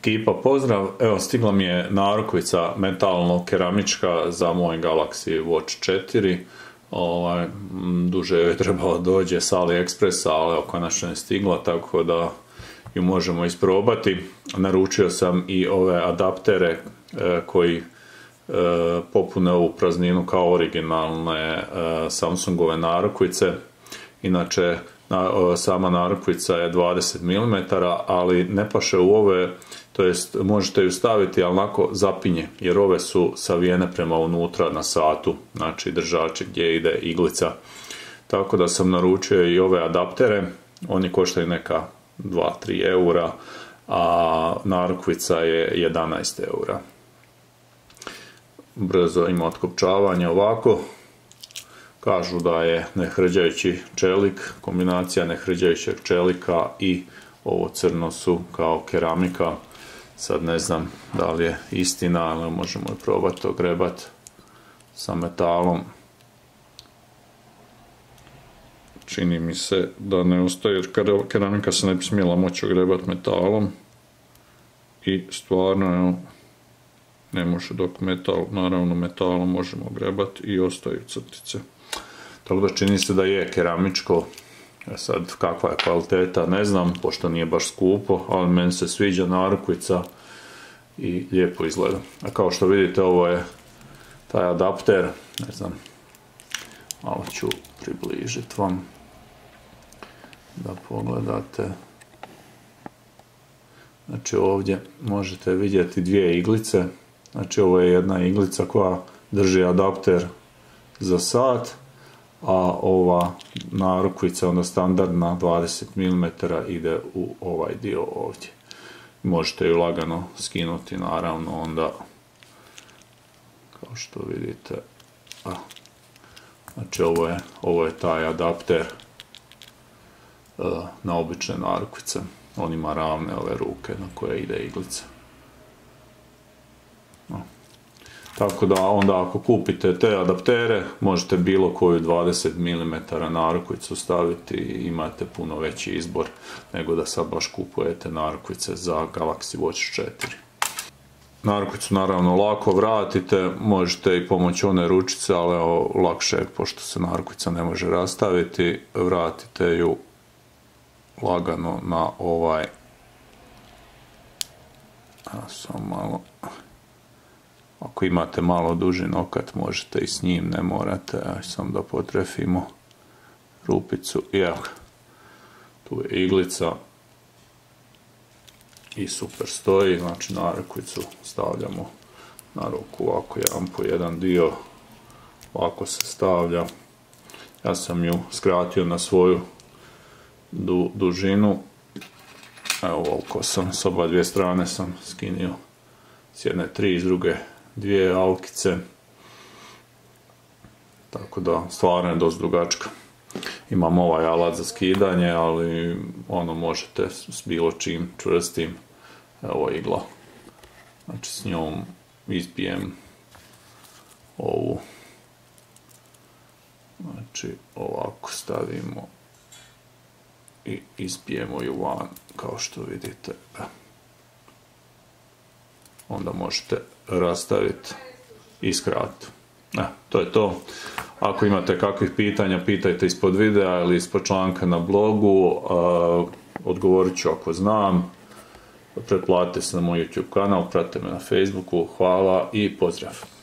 Ekipa, pozdrav. Evo, stigla mi je narukvica metalno-keramička za moj Galaxy Watch 4. Ovaj, duže je trebalo dođe s AliExpressa, ali evo, konačno je stigla, tako da ju možemo isprobati. Naručio sam i ove adaptere e, koji e, popune ovu prazninu kao originalne e, Samsungove narukvice. Inače, sama narukvica je 20 mm, ali ne paše u ove, to jest možete ju staviti, ali onako zapinje, jer ove su savijene prema unutra na satu, znači držači gdje ide iglica. Tako da sam naručio i ove adaptere, oni koštaju neka 2-3 eura, a narukvica je 11 eura. Brzo ima otkopčavanje ovako, Kažu da je nehrđajući čelik, kombinacija nehrđajućeg čelika i ovo crno su kao keramika. Sad ne znam da li je istina, ali možemo i probati ogrebat sa metalom. Čini mi se da ne ostaje, jer keramika se ne bi smjela moći ogrebat metalom. I stvarno, ne može dok metal, naravno metalom možemo ogrebati i ostaju crtice. Tako da čini se da je keramičko, e sad kakva je kvaliteta ne znam, pošto nije baš skupo, ali meni se sviđa narukvica i lijepo izgleda. A kao što vidite ovo je taj adapter, ne znam, malo ću približiti vam da pogledate. Znači ovdje možete vidjeti dvije iglice, znači ovo je jedna iglica koja drži adapter za sat, a ova narukvica, onda standardna 20 mm ide u ovaj dio ovdje. Možete ju lagano skinuti naravno onda kao što vidite a, znači ovo je, ovo je taj adapter e, na obične narukvice. On ima ravne ove ruke na koje ide iglica Tako da onda ako kupite te adaptere, možete bilo koju 20 mm narukvicu staviti i imate puno veći izbor nego da sad baš kupujete narukvice za Galaxy Watch 4. Narukvicu naravno lako vratite, možete i pomoći one ručice, ali evo lakše pošto se narukvica ne može rastaviti, vratite ju lagano na ovaj a samo malo ako imate malo duži nokat možete i s njim, ne morate, aj sam da potrefimo rupicu evo tu je iglica i super stoji, znači narekvicu stavljamo na ruku ovako jedan po jedan dio, ovako se stavlja. Ja sam ju skratio na svoju dužinu, evo ovako sam, s oba dvije strane sam skinio s jedne tri, iz druge dvije alkice. Tako da stvarno je dosta dugačka. Imam ovaj alat za skidanje, ali ono možete s bilo čim čvrstim. Evo igla. Znači s njom ispijem ovu. Znači ovako stavimo i ispijemo ju van kao što vidite onda možete rastaviti i skratiti. E, to je to. Ako imate kakvih pitanja, pitajte ispod videa ili ispod članka na blogu. odgovorit ću ako znam. Pretplatite se na moj YouTube kanal, pratite me na Facebooku. Hvala i pozdrav!